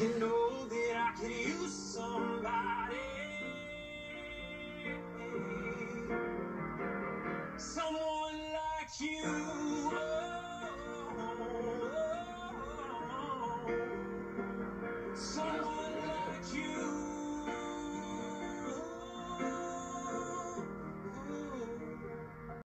You know that I could use somebody. Someone like you. Oh, oh, oh, oh.